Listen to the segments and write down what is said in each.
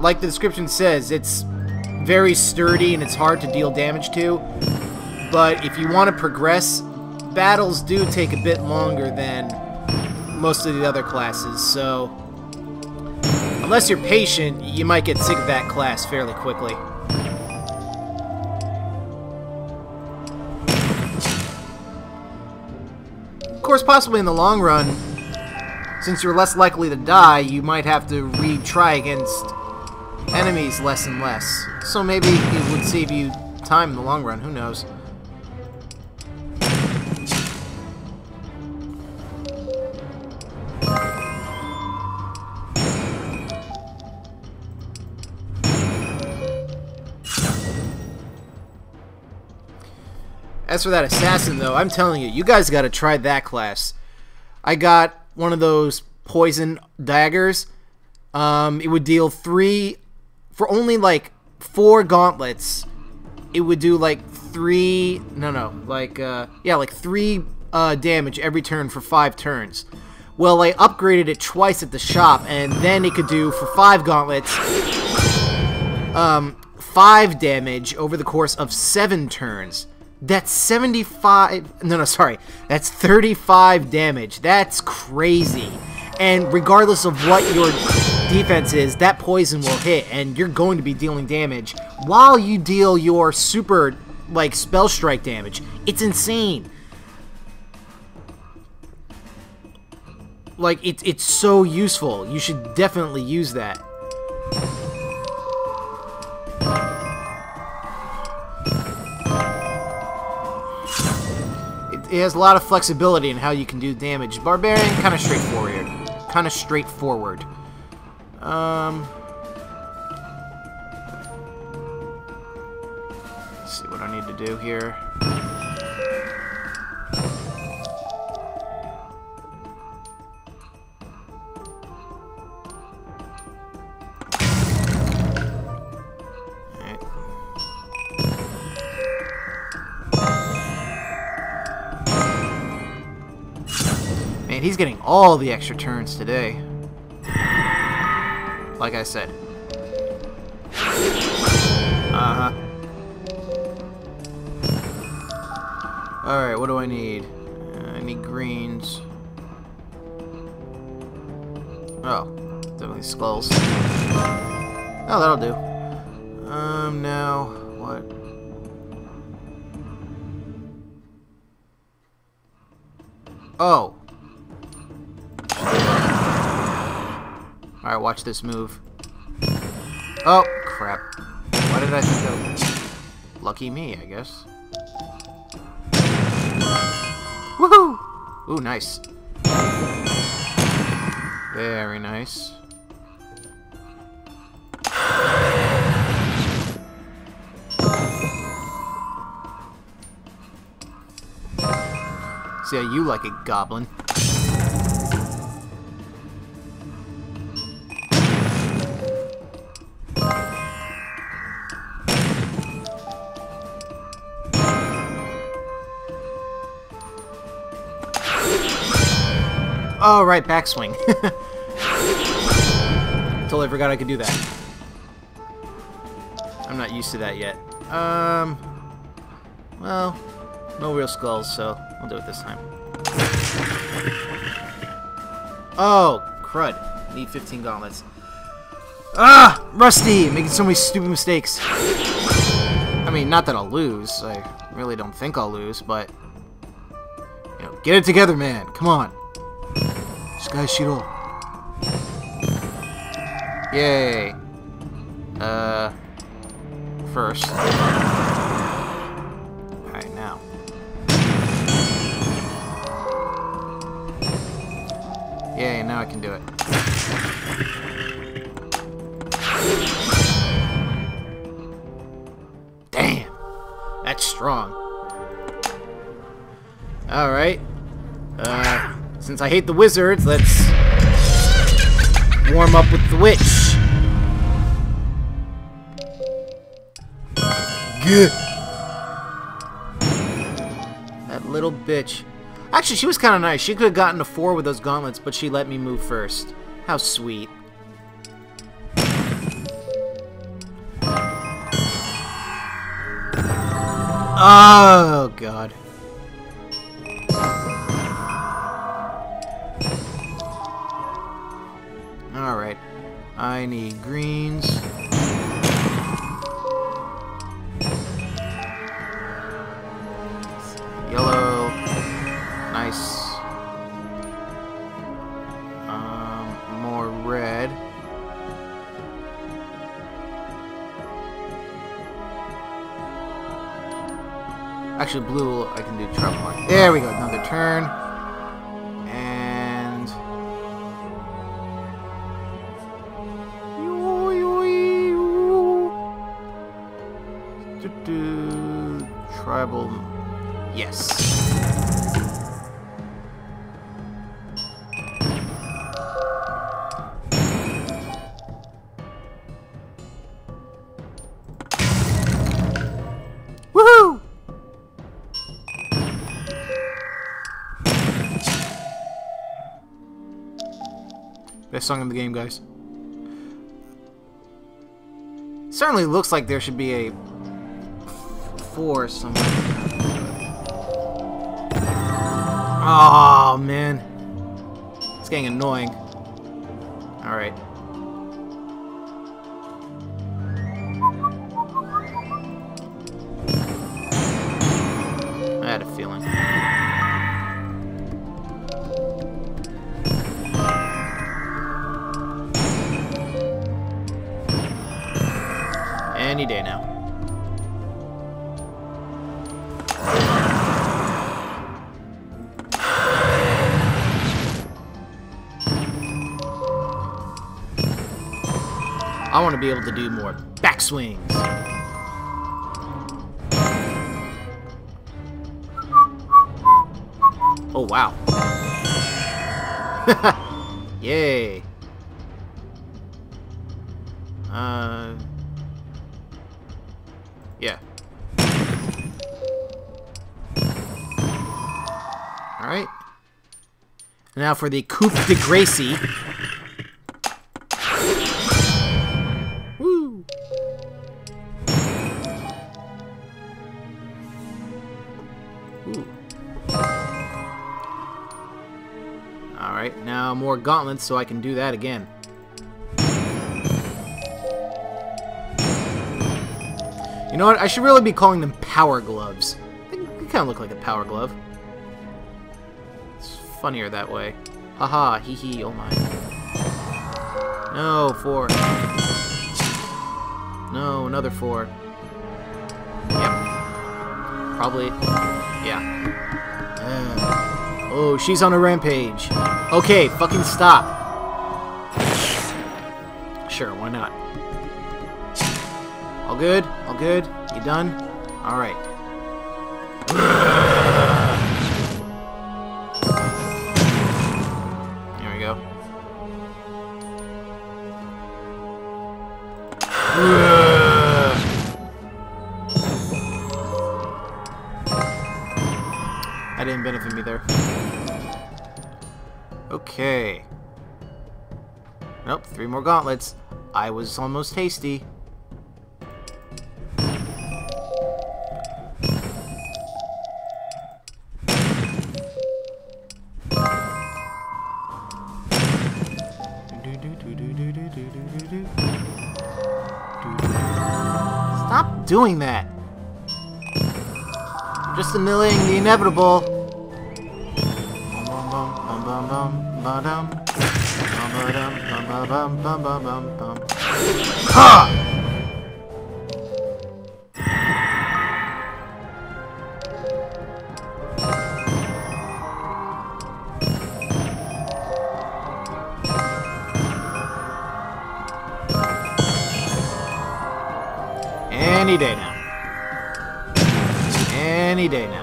like the description says, it's very sturdy and it's hard to deal damage to. But if you want to progress, battles do take a bit longer than most of the other classes, so unless you're patient, you might get sick of that class fairly quickly. Of course, possibly in the long run, since you're less likely to die, you might have to retry against enemies less and less. So maybe it would save you time in the long run, who knows. As for that assassin, though, I'm telling you, you guys got to try that class. I got one of those poison daggers. Um, it would deal three for only like four gauntlets. It would do like three. No, no, like uh, yeah, like three uh, damage every turn for five turns. Well, I upgraded it twice at the shop, and then it could do for five gauntlets. Um, five damage over the course of seven turns. That's 75... No, no, sorry. That's 35 damage. That's crazy. And regardless of what your defense is, that poison will hit, and you're going to be dealing damage while you deal your super, like, spell strike damage. It's insane. Like, it, it's so useful. You should definitely use that. it has a lot of flexibility in how you can do damage. Barbarian, kind of straightforward. Kind of straightforward. Um, let's see what I need to do here. Man, he's getting all the extra turns today. Like I said. Uh-huh. Alright, what do I need? Uh, I need greens. Oh, definitely skulls. Oh, that'll do. Um, now, what? Oh. Alright, watch this move. Oh, crap. Why did I think of... Lucky me, I guess. Woohoo! Ooh, nice. Very nice. See how you like it, goblin. Oh, right, backswing. totally forgot I could do that. I'm not used to that yet. Um, well, no real skulls, so I'll do it this time. Oh, crud. Need 15 gauntlets. Ah! Rusty! Making so many stupid mistakes. I mean, not that I'll lose. I really don't think I'll lose, but... You know, get it together, man. Come on. Sky Shiro. Yay. Uh... First. Alright, now. Yay, now I can do it. Damn! That's strong. Alright. Uh, since I hate the wizards, let's warm up with the witch. Good. That little bitch. Actually, she was kind of nice. She could have gotten a four with those gauntlets, but she let me move first. How sweet. Oh, God. Alright. I need greens. Yellow. Nice. Um, more red. Actually, blue, I can do trouble. There we go, another turn. Best song in the game, guys. Certainly looks like there should be a four somewhere. Oh man, it's getting annoying. All want to be able to do more backswings. Oh, wow. Yay. Uh... Yeah. Alright. Now for the Coupe de Gracie. Now more gauntlets so I can do that again. You know what? I should really be calling them power gloves. They, they kind of look like a power glove. It's funnier that way. Haha, hee hee, oh my. No, four. No, another four. Yep. Probably. Yeah. Uh, oh, she's on a rampage. Okay, fucking stop. Sure, why not? All good? All good? You done? Alright. There we go. That didn't benefit me there. Okay. Nope, three more gauntlets. I was almost hasty. Stop doing that! I'm just annihilating the inevitable. Ha! Any day now. Any day now.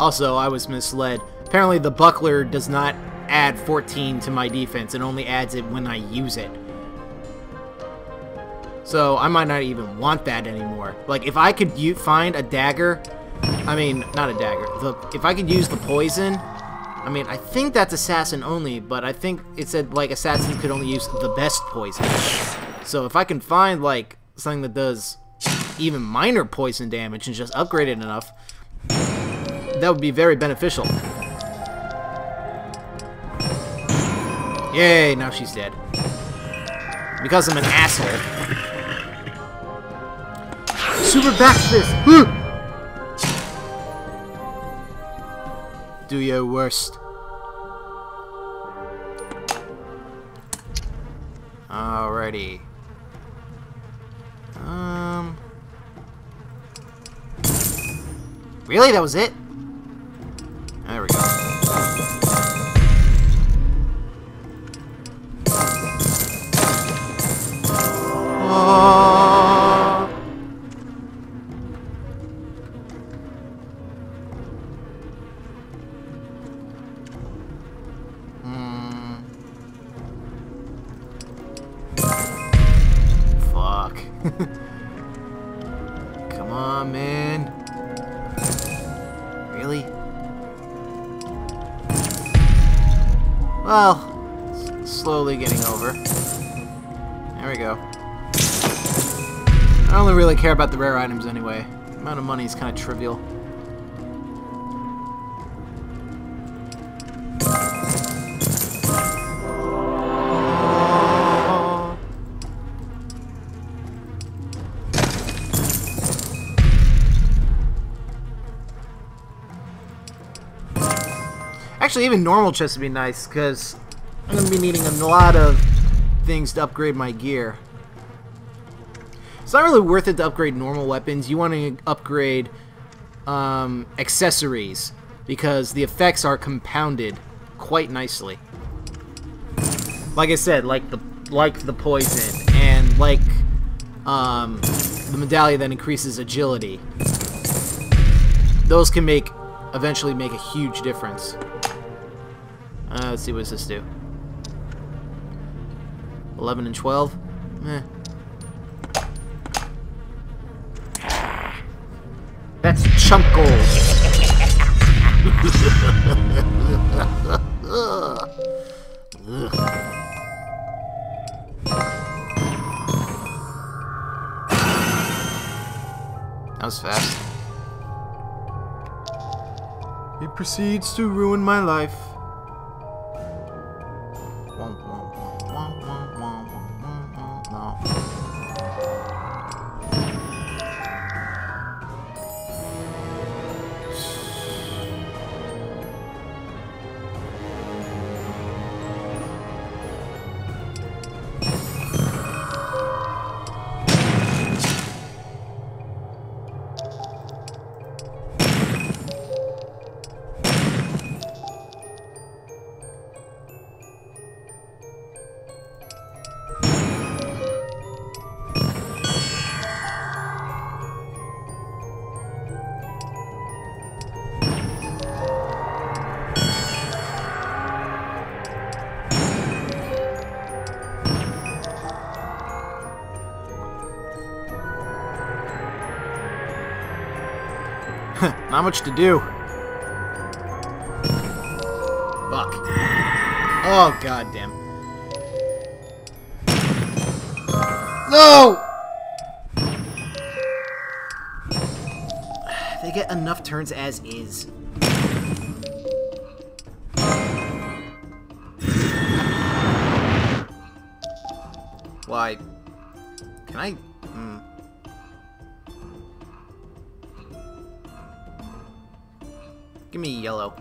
Also, I was misled. Apparently the buckler does not add 14 to my defense. It only adds it when I use it. So I might not even want that anymore. Like, if I could find a dagger... I mean, not a dagger. The, if I could use the poison... I mean, I think that's assassin only, but I think it said, like, assassins could only use the best poison. So if I can find, like, something that does even minor poison damage and just upgrade it enough, that would be very beneficial. Yay, now she's dead. Because I'm an asshole. Super back fist! Do your worst. Alrighty. Um... Really? That was it? Really? Well, slowly getting over. There we go. I only really care about the rare items anyway. The amount of money is kind of trivial. Actually, even normal chests would be nice, because I'm going to be needing a lot of things to upgrade my gear. It's not really worth it to upgrade normal weapons. You want to upgrade um, accessories, because the effects are compounded quite nicely. Like I said, like the like the poison, and like um, the medallion that increases agility. Those can make eventually make a huge difference. Uh, let's see, what does this do? 11 and 12? Eh. That's chunk gold. that was fast. He proceeds to ruin my life. Not much to do. Fuck. Oh, god damn. No! They get enough turns as is. Why? Can I... Give me yellow.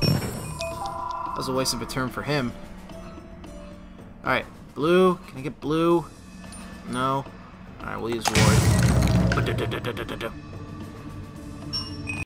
That was a waste of a turn for him. Alright, blue. Can I get blue? No. Alright, we'll use ward.